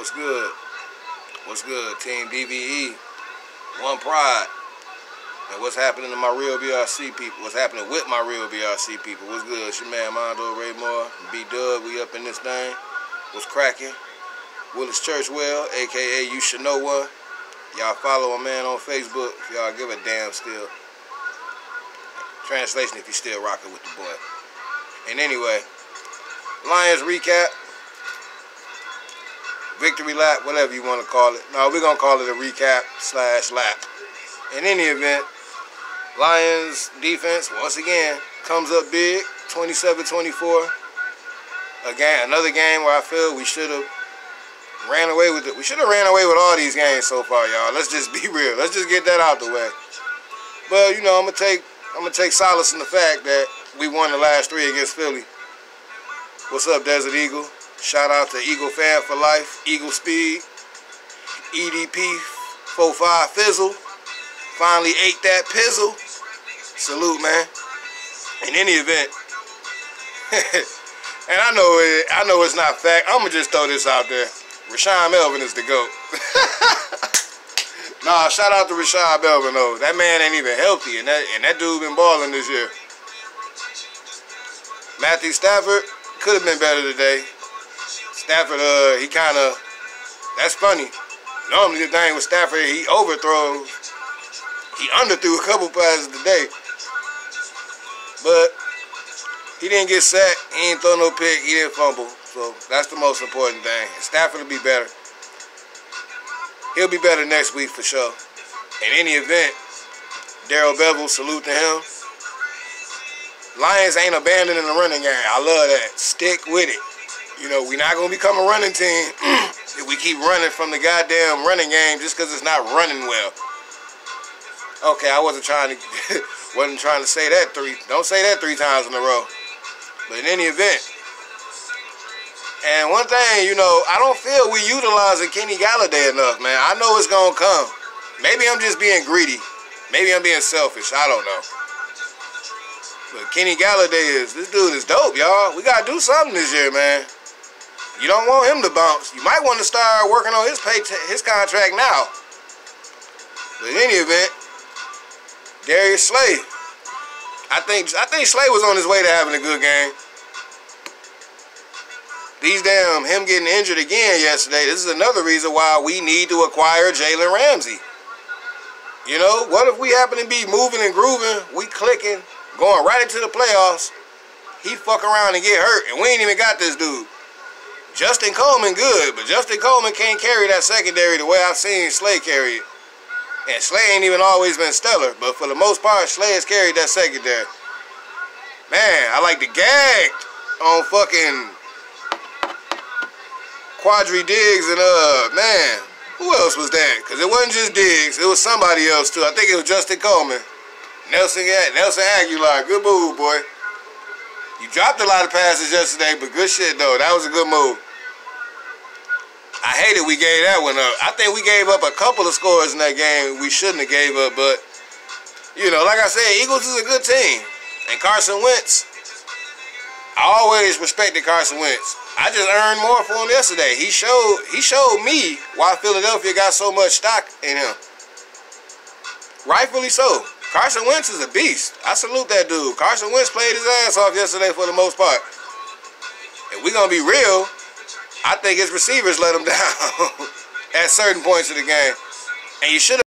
What's good? What's good, Team DVE? One Pride. And what's happening to my real BRC people? What's happening with my real BRC people? What's good? It's your man Mondoe Ray Moore. B Dub, we up in this thing. What's cracking? Willis Churchwell, aka You Should Know One. Y'all follow my man on Facebook y'all give a damn still. Translation if you still rocking with the boy. And anyway, Lions recap. Victory lap, whatever you want to call it. No, we're going to call it a recap slash lap. In any event, Lions defense, once again, comes up big, 27-24. Again, another game where I feel we should have ran away with it. We should have ran away with all these games so far, y'all. Let's just be real. Let's just get that out the way. But you know, I'm gonna take I'm gonna take solace in the fact that we won the last three against Philly. What's up, Desert Eagle? Shout out to Eagle Fan for Life, Eagle Speed, EDP 45 Fizzle. Finally ate that pizzle. Salute, man. In any event, and I know it, I know it's not fact. I'm gonna just throw this out there. Rashaan Melvin is the GOAT. nah, shout out to Rashaan Melvin though. That man ain't even healthy, and that and that dude been balling this year. Matthew Stafford could have been better today. Stafford, uh, he kind of, that's funny. Normally the thing with Stafford, he overthrows. He underthrew a couple passes today. But he didn't get sacked. He didn't throw no pick. He didn't fumble. So that's the most important thing. Stafford will be better. He'll be better next week for sure. In any event, Darrell Bevell, salute to him. Lions ain't abandoning the running game. I love that. Stick with it. You know, we're not going to become a running team if we keep running from the goddamn running game just because it's not running well. Okay, I wasn't trying to wasn't trying to say that three. Don't say that three times in a row. But in any event, and one thing, you know, I don't feel we utilizing Kenny Golladay enough, man. I know it's gonna come. Maybe I'm just being greedy. Maybe I'm being selfish. I don't know. But Kenny Golladay is this dude is dope, y'all. We gotta do something this year, man. You don't want him to bounce. You might want to start working on his pay his contract now. But in any event, Darius Slay. I think I think Slay was on his way to having a good game. These damn him getting injured again yesterday. This is another reason why we need to acquire Jalen Ramsey. You know, what if we happen to be moving and grooving, we clicking, going right into the playoffs, he fuck around and get hurt, and we ain't even got this dude. Justin Coleman good, but Justin Coleman can't carry that secondary the way I've seen Slay carry it. And Slay ain't even always been stellar, but for the most part, Slay has carried that secondary. Man, I like the gag on fucking Quandre Diggs and uh man, who else was that? Cause it wasn't just Diggs, it was somebody else too. I think it was Justin Coleman. Nelson Nelson Agholor, good move, boy. You dropped a lot of passes yesterday, but good shit, though. That was a good move. I hated we gave that one up. I think we gave up a couple of scores in that game we shouldn't have gave up, but, you know, like I said, Eagles is a good team. And Carson Wentz, I always respected Carson Wentz. I just earned more for him yesterday. He showed he showed me why Philadelphia got so much stock in him. Rightfully so. Carson Wentz is a beast. I salute that dude. Carson Wentz played his ass off yesterday for the most part. If we're going to be real, I think his receivers let him down at certain points of the game. And you should have